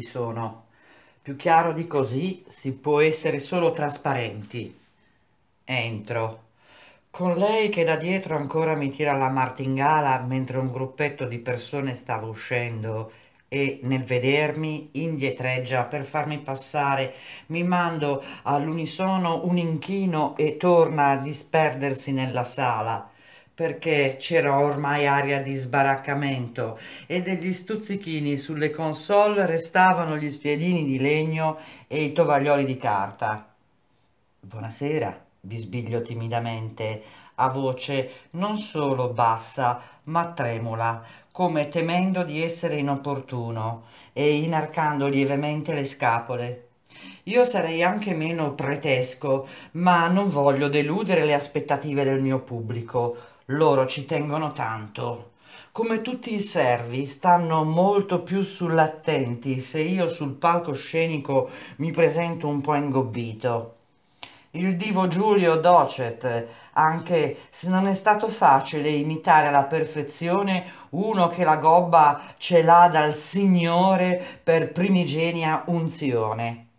chi sono. Più chiaro di così si può essere solo trasparenti. Entro. Con lei che da dietro ancora mi tira la martingala mentre un gruppetto di persone stava uscendo e nel vedermi indietreggia per farmi passare, mi mando all'unisono un inchino e torna a disperdersi nella sala perché c'era ormai aria di sbaraccamento e degli stuzzichini sulle console restavano gli spiedini di legno e i tovaglioli di carta. Buonasera, bisbiglio timidamente, a voce non solo bassa, ma tremula, come temendo di essere inopportuno e inarcando lievemente le scapole. Io sarei anche meno pretesco, ma non voglio deludere le aspettative del mio pubblico. Loro ci tengono tanto. Come tutti i servi, stanno molto più sull'attenti se io sul palcoscenico mi presento un po' ingobbito. Il divo Giulio Docet anche se non è stato facile imitare alla perfezione uno che la gobba ce l'ha dal Signore per primigenia unzione.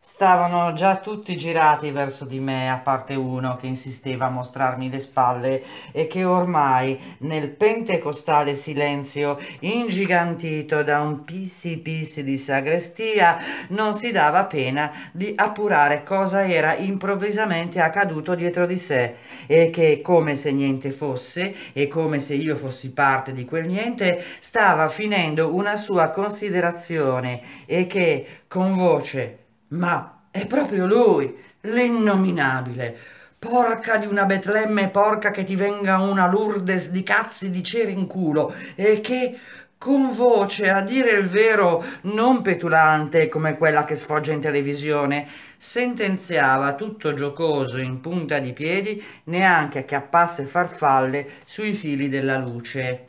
Stavano già tutti girati verso di me, a parte uno che insisteva a mostrarmi le spalle e che ormai, nel pentecostale silenzio ingigantito da un pissi pissi di sagrestia, non si dava pena di appurare cosa era improvvisamente accaduto dietro di sé e che, come se niente fosse e come se io fossi parte di quel niente, stava finendo una sua considerazione e che, con voce ma è proprio lui, l'innominabile. Porca di una Betlemme, porca che ti venga una Lourdes di cazzi di cera in culo e che con voce, a dire il vero, non petulante come quella che sfoggia in televisione, sentenziava tutto giocoso in punta di piedi, neanche acchiappasse farfalle sui fili della luce.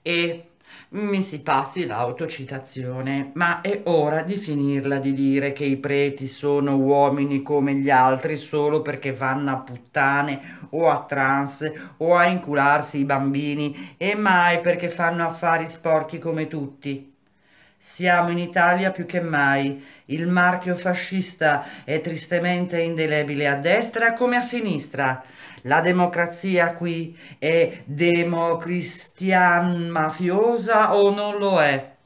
E mi si passi l'autocitazione, ma è ora di finirla di dire che i preti sono uomini come gli altri solo perché vanno a puttane o a trans o a incularsi i bambini e mai perché fanno affari sporchi come tutti. Siamo in Italia più che mai. Il marchio fascista è tristemente indelebile a destra come a sinistra. La democrazia qui è democristian mafiosa o non lo è?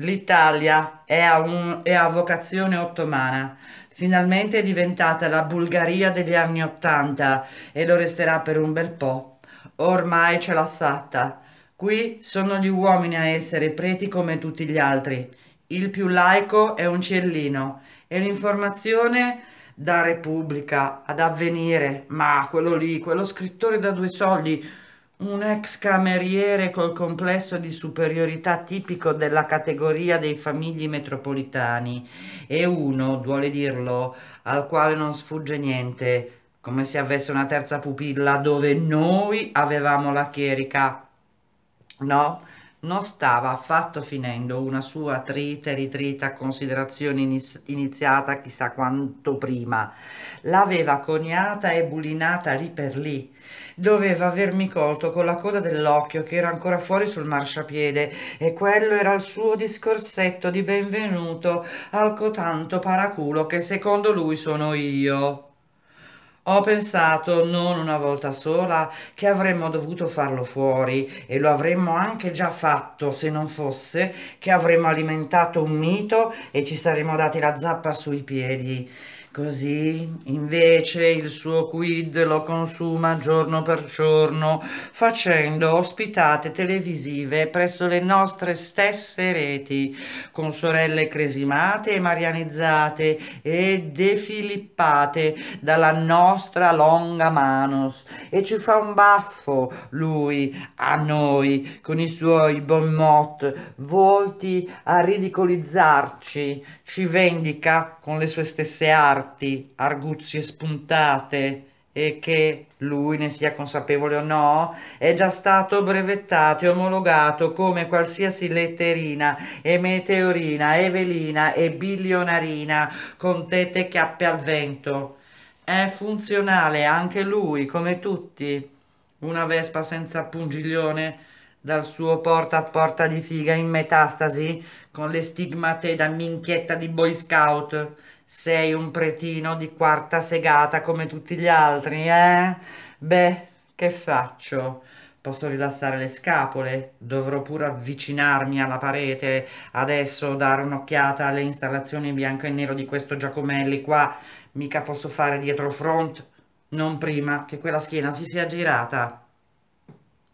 L'Italia è è a vocazione ottomana. Finalmente è diventata la Bulgaria degli anni Ottanta e lo resterà per un bel po'. Ormai ce l'ha fatta. Qui sono gli uomini a essere preti come tutti gli altri. Il più laico è un ciellino e l'informazione da Repubblica ad Avvenire, ma quello lì, quello scrittore da due soldi, un ex cameriere col complesso di superiorità tipico della categoria dei famigli metropolitani e uno, duole dirlo, al quale non sfugge niente, come se avesse una terza pupilla dove noi avevamo la chierica. No? Non stava affatto finendo una sua trita e ritrita considerazione iniziata chissà quanto prima. L'aveva coniata e bulinata lì per lì. Doveva avermi colto con la coda dell'occhio che era ancora fuori sul marciapiede e quello era il suo discorsetto di benvenuto al cotanto paraculo che secondo lui sono io. Ho pensato, non una volta sola, che avremmo dovuto farlo fuori e lo avremmo anche già fatto se non fosse che avremmo alimentato un mito e ci saremmo dati la zappa sui piedi. Così invece il suo quid lo consuma giorno per giorno, facendo ospitate televisive presso le nostre stesse reti, con sorelle cresimate e marianizzate e defilippate dalla nostra longa manos. E ci fa un baffo, lui, a noi, con i suoi bon mot, volti a ridicolizzarci, ci vendica con le sue stesse arti arti, arguzie spuntate e che lui ne sia consapevole o no, è già stato brevettato e omologato come qualsiasi letterina e meteorina, evelina e bilionarina con tette e chiappe al vento. È funzionale anche lui, come tutti. Una vespa senza pungiglione dal suo porta a porta di figa in metastasi, con le stigmate da minchietta di boy scout. Sei un pretino di quarta segata come tutti gli altri, eh? Beh, che faccio? Posso rilassare le scapole, dovrò pure avvicinarmi alla parete, adesso dare un'occhiata alle installazioni in bianco e nero di questo Giacomelli qua, mica posso fare dietro front, non prima che quella schiena si sia girata.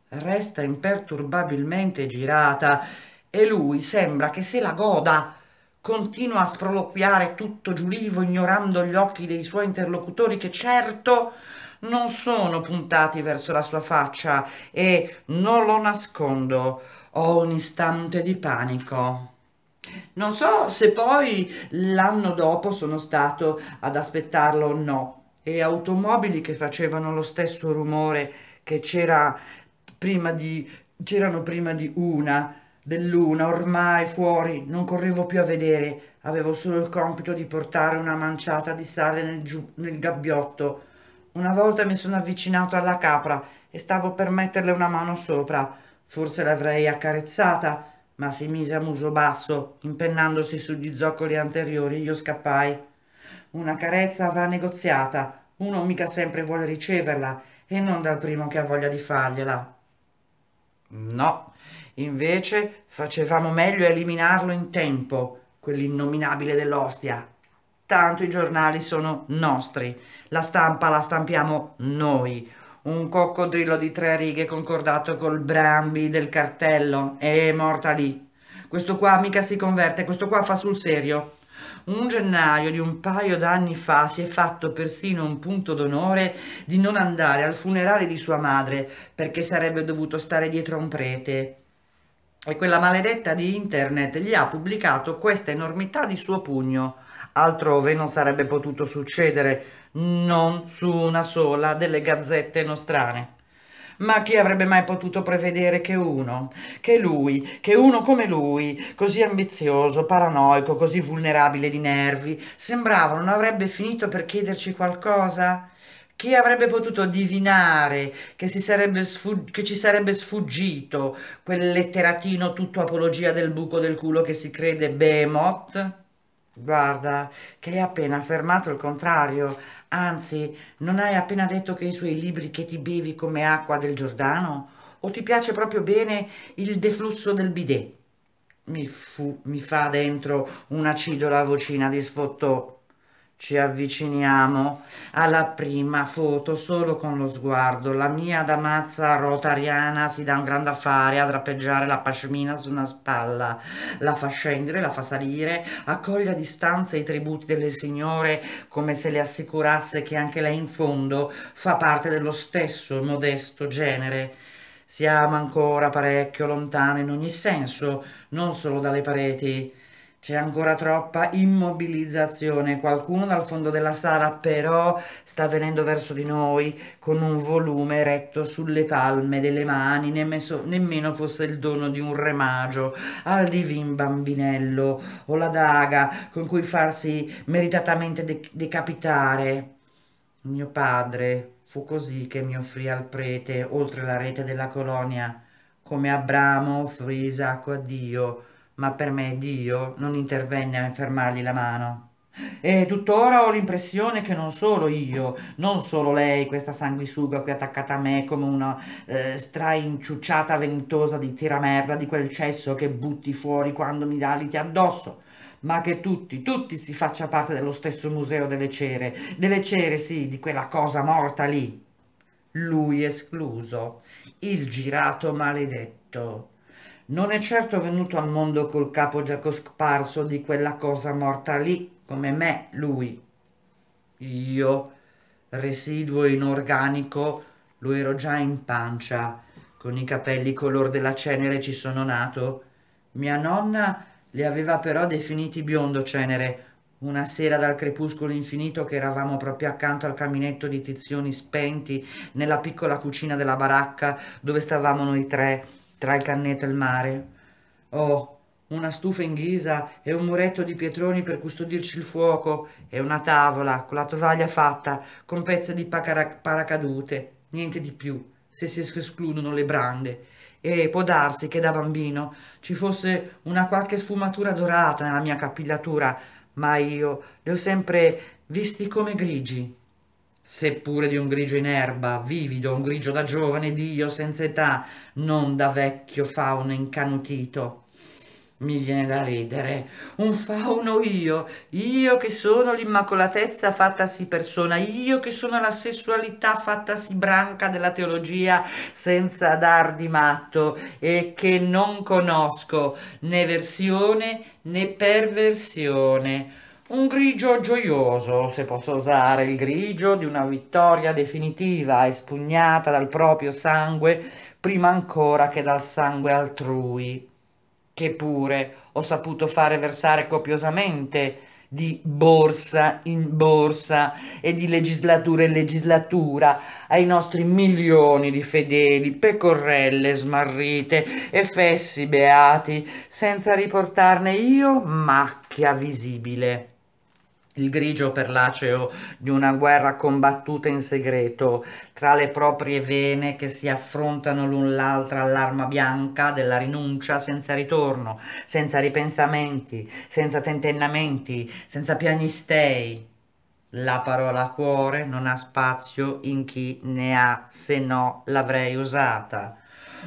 Resta imperturbabilmente girata e lui sembra che se la goda. Continua a sproloquiare tutto giulivo, ignorando gli occhi dei suoi interlocutori che certo non sono puntati verso la sua faccia e non lo nascondo. Ho un istante di panico. Non so se poi l'anno dopo sono stato ad aspettarlo o no, e automobili che facevano lo stesso rumore che c'era prima di c'erano prima di una dell'una ormai fuori non correvo più a vedere. Avevo solo il compito di portare una manciata di sale nel, giu- nel gabbiotto. Una volta mi sono avvicinato alla capra e stavo per metterle una mano sopra. Forse l'avrei accarezzata ma si mise a muso basso. Impennandosi sugli zoccoli anteriori io scappai. Una carezza va negoziata. Uno mica sempre vuole riceverla e non dal primo che ha voglia di fargliela. No invece facevamo meglio a eliminarlo in tempo quell'innominabile dell'ostia. Tanto i giornali sono nostri. La stampa la stampiamo noi. Un coccodrillo di tre righe concordato col Brambi del cartello è morta lì. Questo qua mica si converte questo qua fa sul serio. Un gennaio di un paio d'anni fa si è fatto persino un punto d'onore di non andare al funerale di sua madre perché sarebbe dovuto stare dietro a un prete e quella maledetta di internet gli ha pubblicato questa enormità di suo pugno altrove non sarebbe potuto succedere non su una sola delle gazzette nostrane ma chi avrebbe mai potuto prevedere che uno, che lui, che uno come lui, così ambizioso, paranoico, così vulnerabile di nervi, sembrava non avrebbe finito per chiederci qualcosa? Chi avrebbe potuto divinare che, sfug- che, ci sarebbe sfuggito quel letteratino tutto apologia del buco del culo che si crede Behemoth? Guarda, che hai appena affermato il contrario Anzi, non hai appena detto che i suoi libri che ti bevi come acqua del Giordano? O ti piace proprio bene il deflusso del bidet? Mi, fu, mi fa dentro una cidola vocina di sfottò ci avviciniamo alla prima foto solo con lo sguardo. La mia damazza rotariana si dà un grande affare a drappeggiare la pashmina su una spalla. La fa scendere, la fa salire, accoglie a distanza i tributi delle signore come se le assicurasse che anche lei in fondo fa parte dello stesso modesto genere. Siamo ancora parecchio lontani in ogni senso, non solo dalle pareti c'è ancora troppa immobilizzazione. Qualcuno dal fondo della sala però sta venendo verso di noi con un volume retto sulle palme delle mani, nemmeno fosse il dono di un remagio al divin bambinello o la daga con cui farsi meritatamente de- decapitare. Mio padre fu così che mi offrì al prete oltre la rete della colonia, come Abramo offrì Isacco a Dio ma per me Dio non intervenne a fermargli la mano. E tuttora ho l'impressione che non solo io, non solo lei, questa sanguisuga qui attaccata a me come una eh, strainciucciata ventosa di tiramerda di quel cesso che butti fuori quando mi dà liti addosso, ma che tutti, tutti si faccia parte dello stesso museo delle cere, delle cere sì, di quella cosa morta lì. Lui escluso, il girato maledetto non è certo venuto al mondo col capo già cosparso di quella cosa morta lì, come me, lui. Io, residuo inorganico, lo ero già in pancia, con i capelli color della cenere ci sono nato. Mia nonna li aveva però definiti biondo cenere, una sera dal crepuscolo infinito che eravamo proprio accanto al caminetto di tizioni spenti nella piccola cucina della baracca dove stavamo noi tre tra il canneto e il mare. Oh, una stufa in ghisa e un muretto di pietroni per custodirci il fuoco e una tavola con la tovaglia fatta con pezzi di paracadute, niente di più, se si escludono le brande. e può darsi che da bambino ci fosse una qualche sfumatura dorata nella mia capillatura, ma io li ho sempre visti come grigi, seppure di un grigio in erba, vivido, un grigio da giovane Dio senza età, non da vecchio fauno incanutito. Mi viene da ridere. Un fauno io, io che sono l'immacolatezza fattasi persona, io che sono la sessualità fattasi branca della teologia senza dar di matto e che non conosco né versione né perversione. Un grigio gioioso, se posso usare il grigio di una vittoria definitiva espugnata dal proprio sangue prima ancora che dal sangue altrui che pure ho saputo fare versare copiosamente di borsa in borsa e di legislatura in legislatura ai nostri milioni di fedeli, pecorelle smarrite e fessi beati, senza riportarne io macchia visibile il grigio perlaceo di una guerra combattuta in segreto tra le proprie vene che si affrontano l'un l'altra all'arma bianca della rinuncia senza ritorno, senza ripensamenti, senza tentennamenti, senza piagnistei. La parola cuore non ha spazio in chi ne ha, se no l'avrei usata.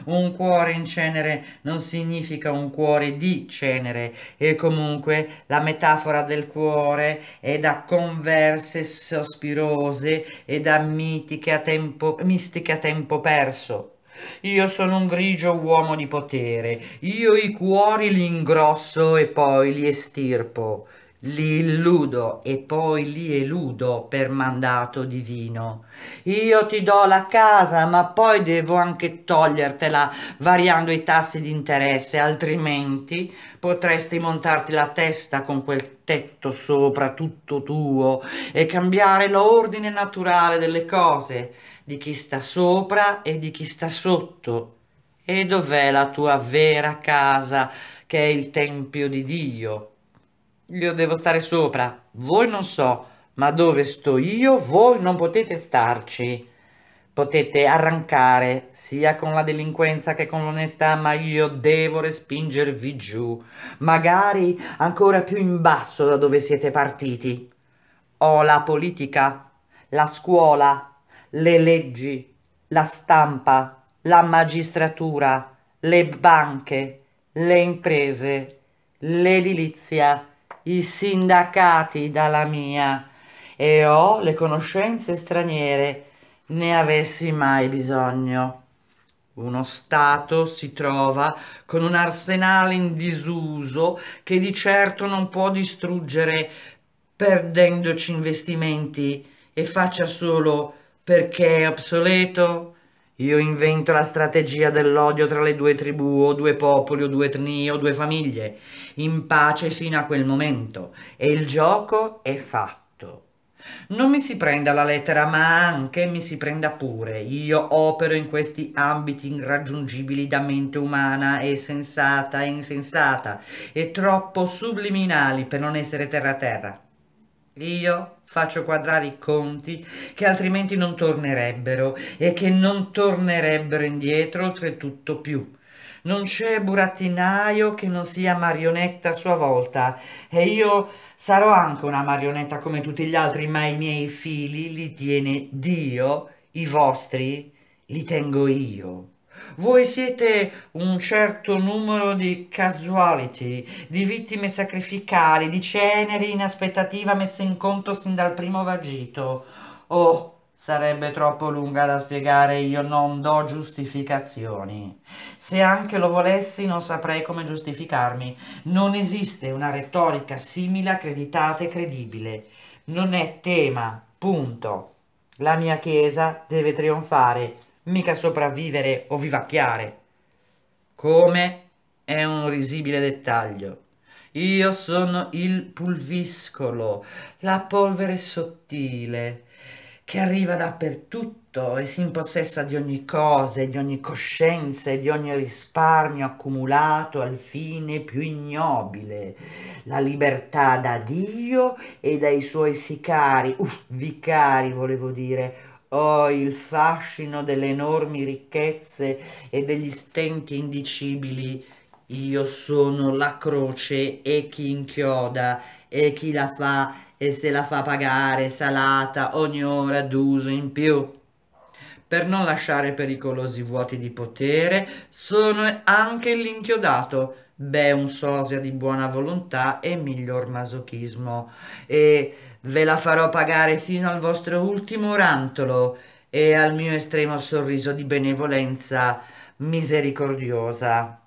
Un cuore in cenere non significa un cuore di cenere. E comunque la metafora del cuore è da converse sospirose e da mitiche a tempo, mistiche a tempo perso. Io sono un grigio uomo di potere, io i cuori li ingrosso e poi li estirpo li illudo e poi li eludo per mandato divino. Io ti do la casa, ma poi devo anche togliertela variando i tassi di interesse, altrimenti potresti montarti la testa con quel tetto sopra tutto tuo e cambiare l'ordine naturale delle cose, di chi sta sopra e di chi sta sotto. E dov'è la tua vera casa, che è il tempio di Dio? Io devo stare sopra, voi non so, ma dove sto io voi non potete starci. Potete arrancare sia con la delinquenza che con l'onestà, ma io devo respingervi giù, magari ancora più in basso da dove siete partiti. Ho la politica, la scuola, le leggi, la stampa, la magistratura, le banche, le imprese, l'edilizia i sindacati dalla mia. E ho le conoscenze straniere, ne avessi mai bisogno. Uno Stato si trova con un arsenale in disuso che di certo non può distruggere perdendoci investimenti e faccia solo perché è obsoleto io invento la strategia dell'odio tra le due tribù, o due popoli, o due etnie, o due famiglie, in pace fino a quel momento, e il gioco è fatto. Non mi si prenda la lettera, ma anche mi si prenda pure. Io opero in questi ambiti irraggiungibili da mente umana e sensata e insensata, e troppo subliminali per non essere terra-terra. Io faccio quadrare i conti che altrimenti non tornerebbero e che non tornerebbero indietro oltretutto più. Non c'è burattinaio che non sia marionetta a sua volta e io sarò anche una marionetta come tutti gli altri, ma i miei fili li tiene Dio, i vostri li tengo io. Voi siete un certo numero di casualty, di vittime sacrificali, di ceneri in aspettativa messe in conto sin dal primo vagito. Oh, sarebbe troppo lunga da spiegare, io non do giustificazioni. Se anche lo volessi non saprei come giustificarmi. Non esiste una retorica simile, accreditata e credibile. Non è tema, punto. La mia Chiesa deve trionfare mica sopravvivere o vivacchiare. Come è un risibile dettaglio. Io sono il pulviscolo, la polvere sottile, che arriva dappertutto e si impossessa di ogni cosa, di ogni coscienza e di ogni risparmio accumulato al fine più ignobile, la libertà da Dio e dai suoi sicari, uh, vicari volevo dire, Oh, il fascino delle enormi ricchezze e degli stenti indicibili. Io sono la croce e chi inchioda e chi la fa e se la fa pagare salata ogni ora d'uso in più. Per non lasciare pericolosi vuoti di potere, sono anche l'inchiodato. Beh, un sosia di buona volontà e miglior masochismo. E ve la farò pagare fino al vostro ultimo rantolo e al mio estremo sorriso di benevolenza misericordiosa.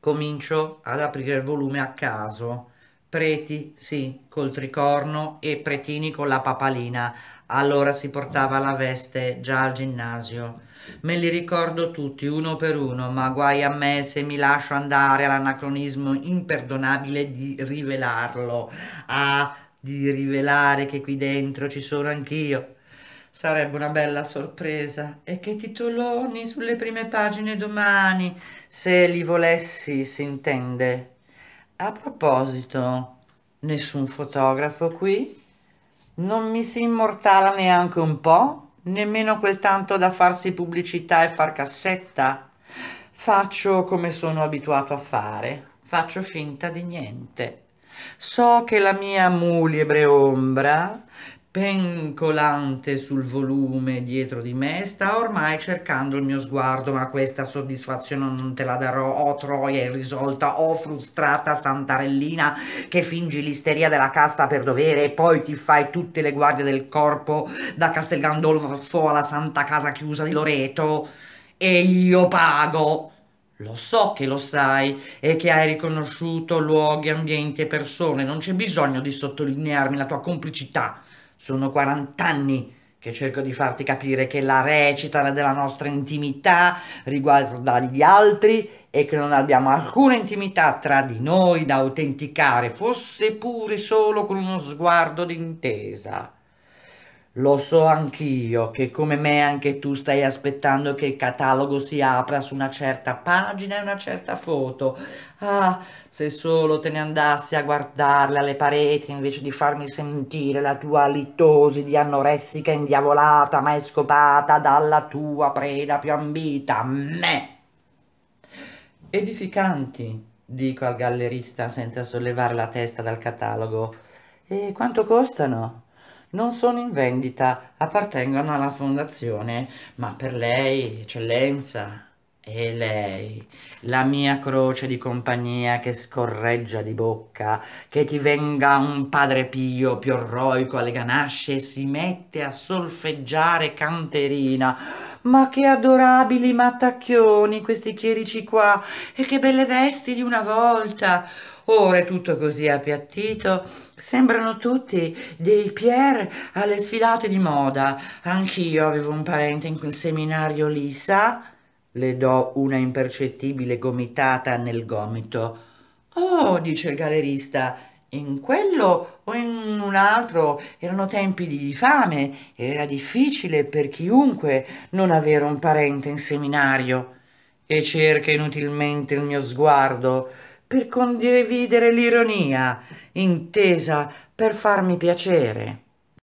Comincio ad aprire il volume a caso. Preti, sì, col tricorno e pretini con la papalina. Allora si portava la veste già al ginnasio. Me li ricordo tutti, uno per uno, ma guai a me se mi lascio andare all'anacronismo imperdonabile di rivelarlo. Ah, di rivelare che qui dentro ci sono anch'io. Sarebbe una bella sorpresa. E che titoloni sulle prime pagine domani, se li volessi, si intende. A proposito, nessun fotografo qui? Non mi si immortala neanche un po'? Nemmeno quel tanto da farsi pubblicità e far cassetta? Faccio come sono abituato a fare, faccio finta di niente. So che la mia muliebre ombra, pencolante sul volume dietro di me, sta ormai cercando il mio sguardo, ma questa soddisfazione non te la darò, oh troia irrisolta, oh frustrata santarellina, che fingi l'isteria della casta per dovere e poi ti fai tutte le guardie del corpo da Castel Gandolfo alla Santa Casa Chiusa di Loreto. E io pago. Lo so che lo sai e che hai riconosciuto luoghi, ambienti e persone, non c'è bisogno di sottolinearmi la tua complicità. Sono 40 anni che cerco di farti capire che la recita della nostra intimità riguarda gli altri e che non abbiamo alcuna intimità tra di noi da autenticare, fosse pure solo con uno sguardo d'intesa. Lo so anch'io che come me anche tu stai aspettando che il catalogo si apra su una certa pagina e una certa foto. Ah, se solo te ne andassi a guardarle alle pareti invece di farmi sentire la tua litosi di anoressica indiavolata mai scopata dalla tua preda più ambita, me. Edificanti, dico al gallerista senza sollevare la testa dal catalogo. E quanto costano? Non sono in vendita, appartengono alla fondazione, ma per lei, eccellenza, e lei, la mia croce di compagnia che scorreggia di bocca, che ti venga un padre pio più orroico alle ganasce e si mette a solfeggiare canterina. Ma che adorabili mattacchioni questi chierici qua, e che belle vesti di una volta! Ora è tutto così appiattito, sembrano tutti dei Pierre alle sfilate di moda. Anch'io avevo un parente in quel seminario lì, sa? Le do una impercettibile gomitata nel gomito. Oh, dice il gallerista, in quello o in un altro erano tempi di fame, era difficile per chiunque non avere un parente in seminario. E cerca inutilmente il mio sguardo, per condividere l'ironia, intesa per farmi piacere.